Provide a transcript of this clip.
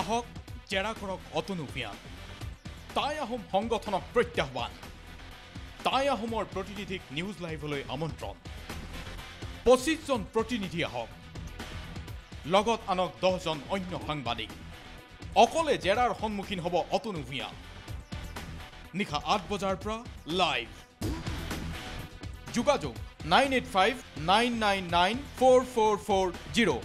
আহক জেৰা কৰক অতনু ভূঞা টাই আহোম সংগঠনক প্ৰত্যাহ্বান। টাই আহোমৰ প্ৰতিনিধিক নিউজ লাইভলৈ আমন্ত্ৰণ। পঁচিছজন প্ৰতিনিধি আহক। লগত আনক দহজন অন্য সাংবাদিক। অকলে জেৰাৰ সন্মুখীন হ'ব অতনু ভূঞা নিশা আঠ বজাৰ পৰা লাইভ। যোগাযোগ nine eight five nine nine nine four four four zero'